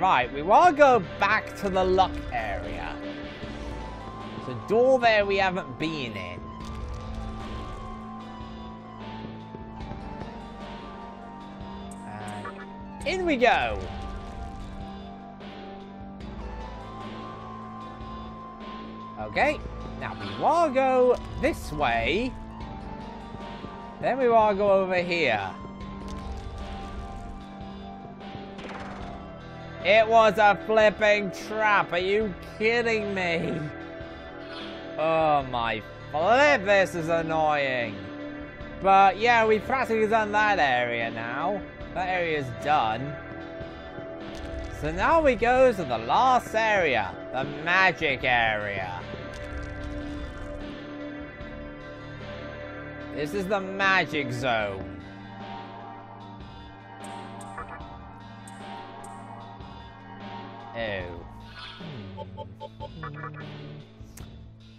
Right, we want to go back to the luck area. There's a door there we haven't been in. And in we go. Okay, now we want to go this way. Then we want to go over here. It was a flipping trap. Are you kidding me? Oh my flip, this is annoying. But yeah, we've practically done that area now. That area's done. So now we go to the last area, the magic area. This is the magic zone. Oh.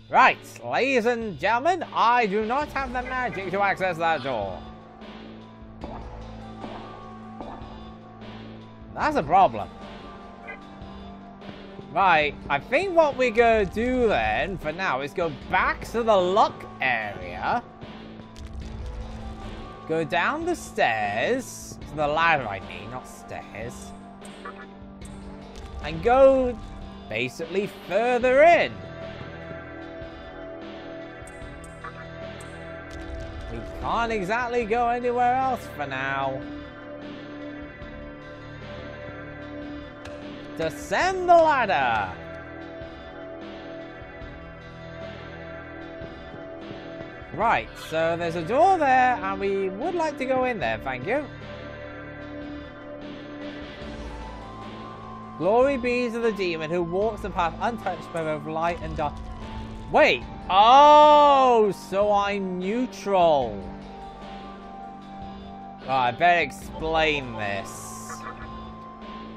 Right, ladies and gentlemen, I do not have the magic to access that door. That's a problem. Right, I think what we're going to do then, for now, is go back to the luck area. Go down the stairs. To the ladder, I mean, not stairs and go basically further in. We can't exactly go anywhere else for now. Descend the ladder! Right, so there's a door there, and we would like to go in there, thank you. Glory be to the demon who walks the path untouched by both light and dark. Wait. Oh, so I'm neutral. Oh, I better explain this.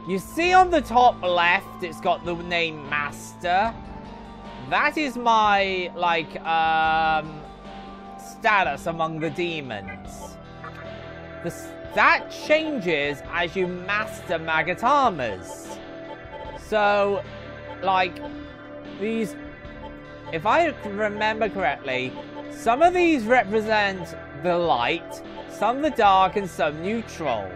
You see on the top left, it's got the name Master. That is my, like, um, status among the demons. The, that changes as you master Magatamas. So, like, these, if I remember correctly, some of these represent the light, some the dark, and some neutral.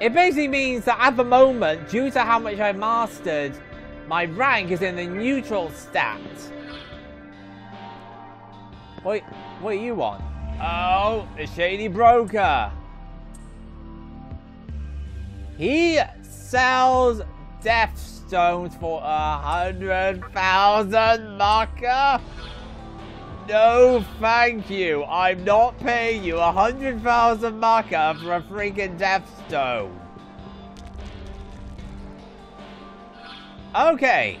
It basically means that at the moment, due to how much I've mastered, my rank is in the neutral stat. Wait, what do you want? Oh, the Shady Broker. He sells death stones for a hundred thousand Macca? No, thank you. I'm not paying you a hundred thousand Macca for a freaking death stone. Okay.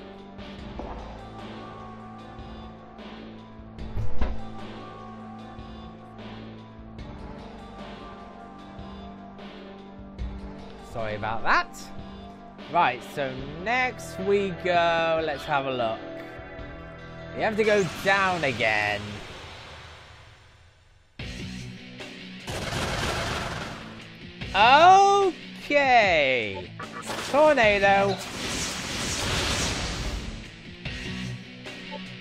Sorry about that. Right, so next we go, let's have a look. We have to go down again. Okay. Tornado.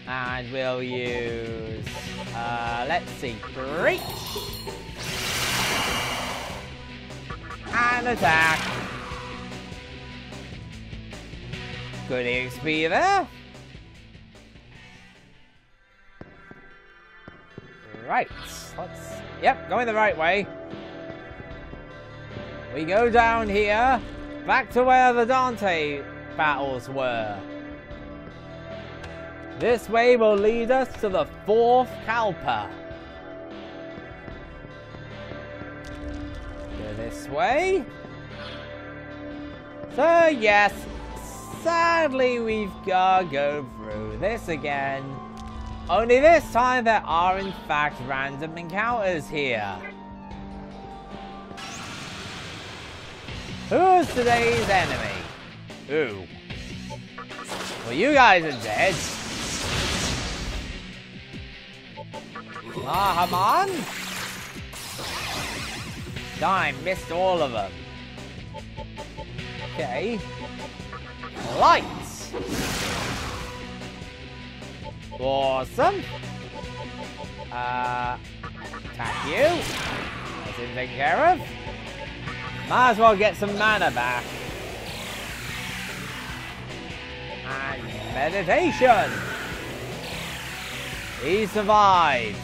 And we'll use, uh, let's see, breach. And attack. Good XP there. Right. Let's... Yep, going the right way. We go down here. Back to where the Dante battles were. This way will lead us to the fourth Kalpa. Go this way. So yes, sadly, we've got to go through this again. Only this time there are in fact random encounters here. Who's today's enemy? Who? Well, you guys are dead. Ah, Haman? I missed all of them. Okay. Lights. Awesome. Uh, attack you. That's been taken care of. Might as well get some mana back. And meditation. He survives.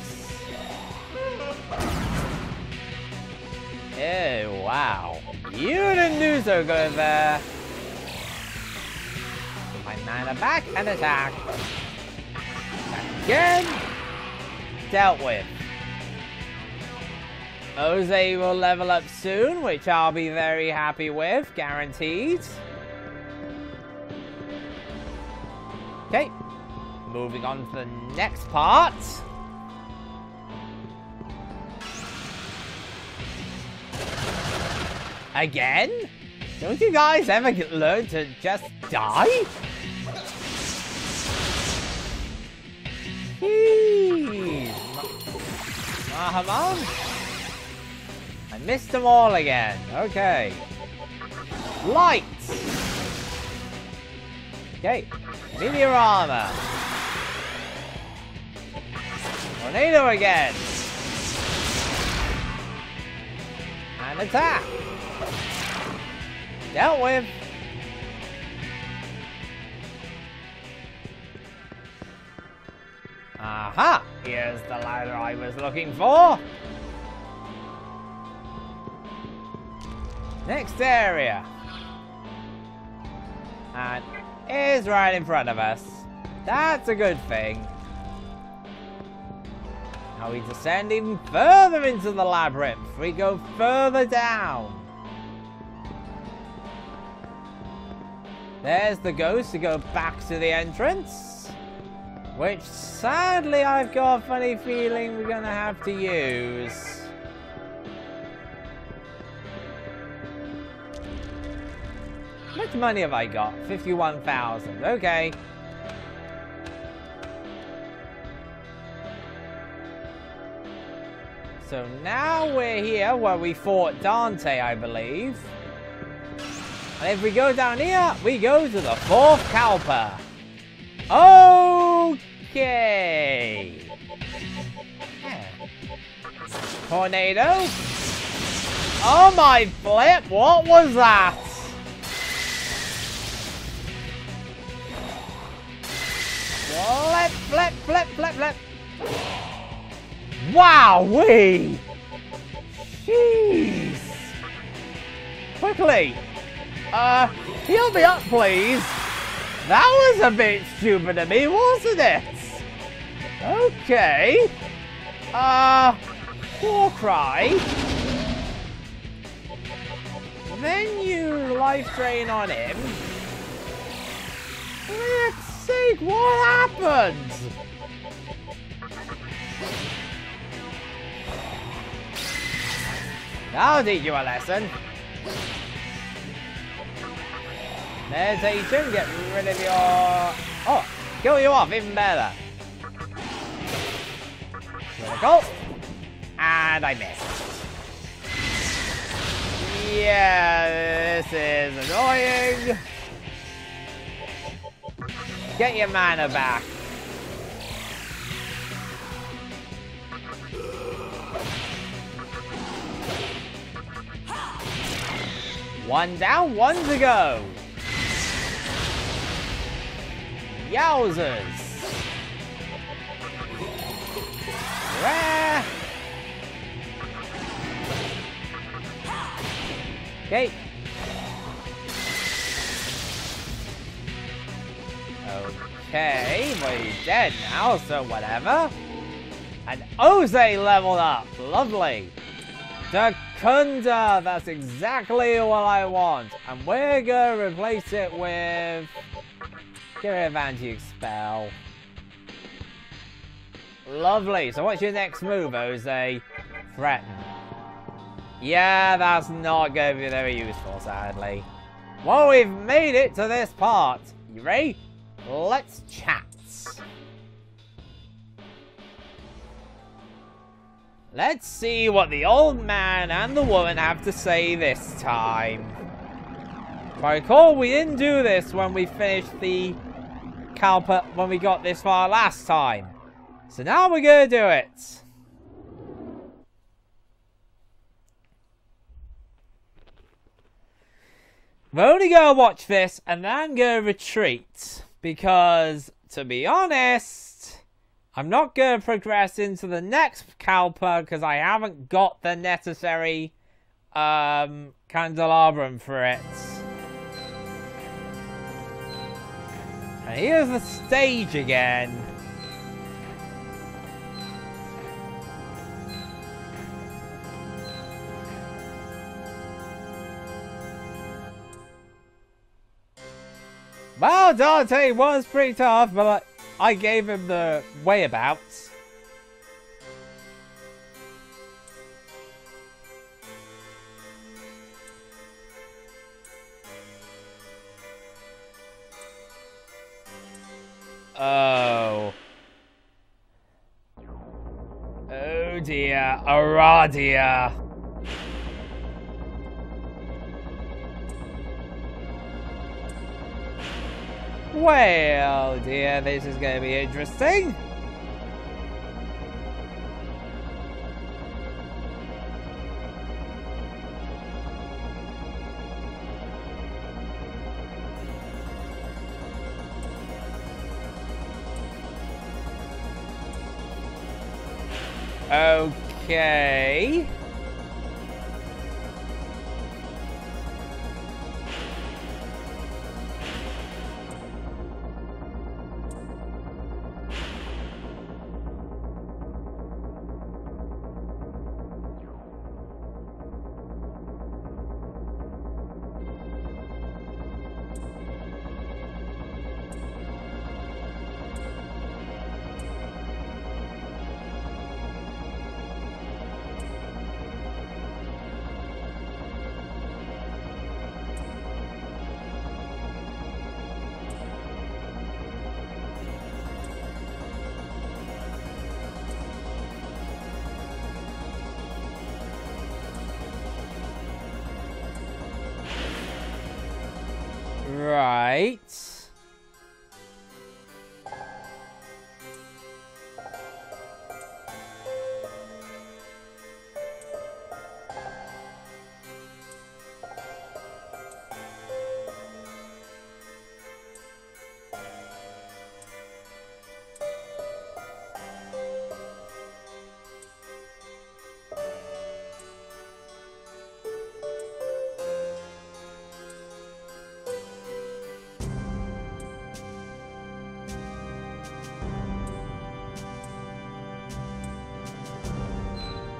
Oh, wow. You didn't do so good there. Mana back and attack. Again. Dealt with. Ose will level up soon, which I'll be very happy with, guaranteed. Okay, moving on to the next part. Again? Don't you guys ever learn to just die? Jeez. Mahama? I missed them all again. Okay. Lights! Okay. Meteor armor. Tornado again. And attack. Dealt with. Aha! Here's the ladder I was looking for. Next area. And is right in front of us. That's a good thing. Now we descend even further into the labyrinth. We go further down. There's the ghost to go back to the entrance. Which, sadly, I've got a funny feeling we're going to have to use. How much money have I got? 51,000. Okay. So now we're here where we fought Dante, I believe. And if we go down here, we go to the fourth Kalpa. Okay. Tornado. Oh my flip, what was that? Flip, flip, flip, flip, flip. Wow-wee! Jeez. Quickly. Uh, heal me up, please. That was a bit stupid of me, wasn't it? Okay. Uh, Warcry. Then you life drain on him. For heck's sake, what happened? I'll teach you a lesson. Meditation, get rid of your... Oh, kill you off, even better. Critical. And I missed. Yeah, this is annoying. Get your mana back. One down, one to go. Yowzers. Okay. Okay, well he's dead now, so whatever. And Ose leveled up. Lovely. Dakunda, that's exactly what I want. And we're gonna replace it with... Get rid of. Lovely. So what's your next move, Ose? Threaten. Yeah, that's not going to be very useful, sadly. Well, we've made it to this part. You ready? Let's chat. Let's see what the old man and the woman have to say this time. If I recall, we didn't do this when we finished the Kalpa when we got this far last time. So now we're going to do it. We're only going to watch this and then I'm going to retreat. Because, to be honest, I'm not going to progress into the next Kalpa because I haven't got the necessary um, candelabrum for it. And here's the stage again. Well, Dante was pretty tough, but I gave him the wayabouts. Oh. Oh dear, Aradia. Well, dear, this is going to be interesting. Okay. Right.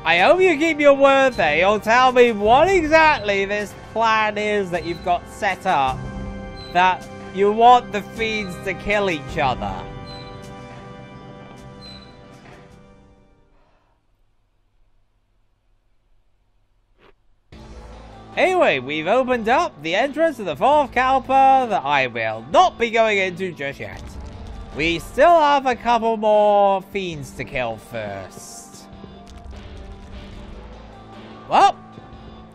I hope you keep your word there. You'll tell me what exactly this plan is that you've got set up. That you want the fiends to kill each other. Anyway, we've opened up the entrance to the fourth Kalpa that I will not be going into just yet. We still have a couple more fiends to kill first. Well,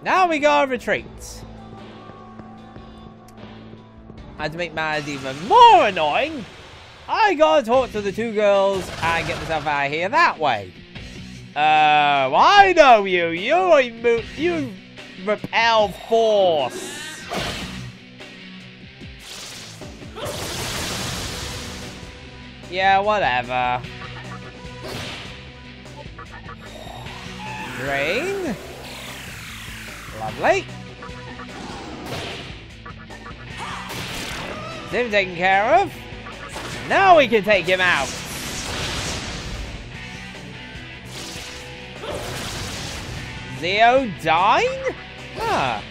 now we go retreat. And to make matters even more annoying, I gotta talk to the two girls and get myself out of here that way. Oh, uh, I know you. You, you repel force. Yeah, whatever. Drain. Lovely. Him taken care of. Now we can take him out. Ziodyne? Ah.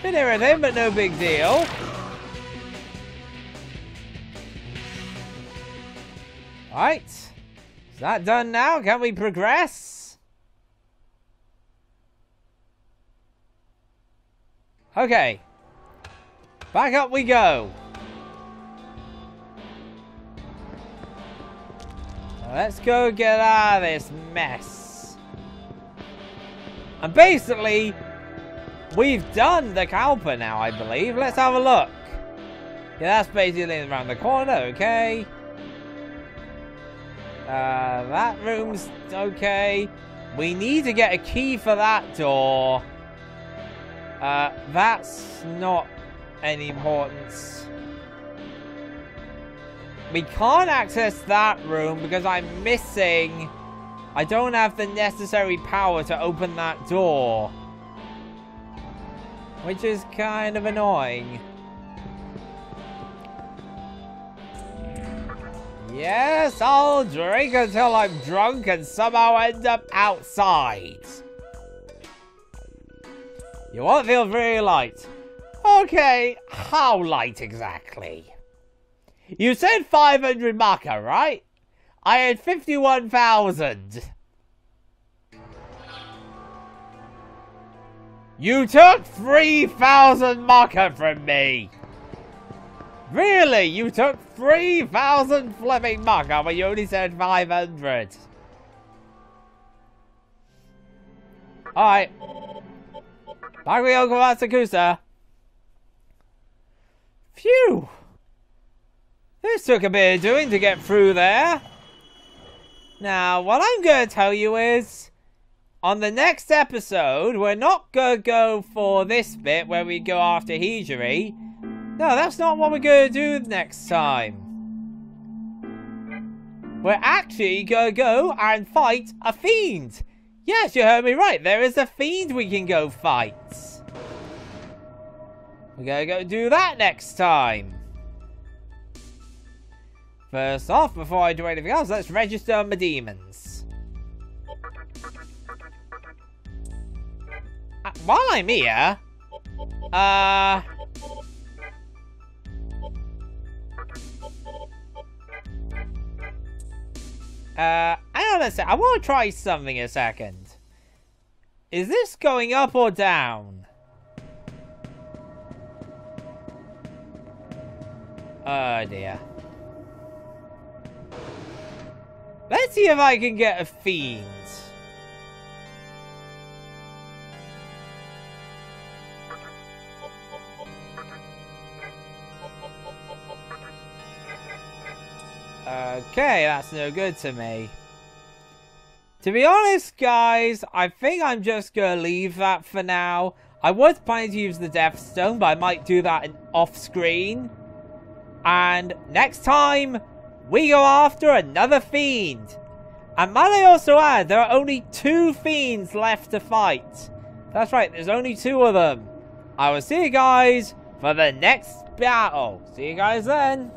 Bit irritating, but no big deal. Alright. Is that done now? Can we progress? Okay. Back up we go. Let's go get out of this mess. And basically, we've done the Kalpa now, I believe. Let's have a look. Yeah, that's basically around the corner, okay. Uh, that room's okay. We need to get a key for that door. Uh, that's not any importance. We can't access that room because I'm missing... I don't have the necessary power to open that door. Which is kind of annoying. Yes, I'll drink until I'm drunk and somehow end up outside. You won't feel very light. Okay, how light exactly? You said 500 Macca, right? I had 51,000. You took 3,000 Macca from me. Really? You took 3,000 flipping Macca, but you only said 500. Alright. Go, Matsukusa. Phew. This took a bit of doing to get through there. Now, what I'm going to tell you is, on the next episode, we're not going to go for this bit where we go after Hijiri. No, that's not what we're going to do next time. We're actually going to go and fight a fiend. Yes, you heard me right. There is a fiend we can go fight. We're going to go do that next time. First off, before I do anything else, let's register my demons. Uh, while I'm here, uh... Uh, on a sec. I want to try something a second. Is this going up or down? Oh dear. Let's see if I can get a fiend. Okay, that's no good to me. To be honest, guys, I think I'm just going to leave that for now. I was planning to use the Death Stone, but I might do that off screen. And next time, we go after another fiend. And might I also add, there are only two fiends left to fight. That's right, there's only two of them. I will see you guys for the next battle. See you guys then.